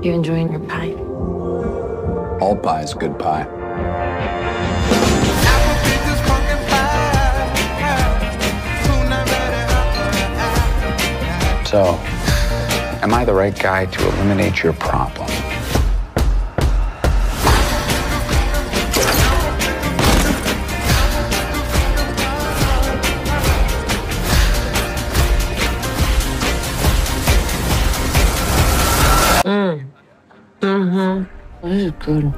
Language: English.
You enjoying your pie? All pie is good pie. So, am I the right guy to eliminate your problem? Mm. Ajá. Ay, claro.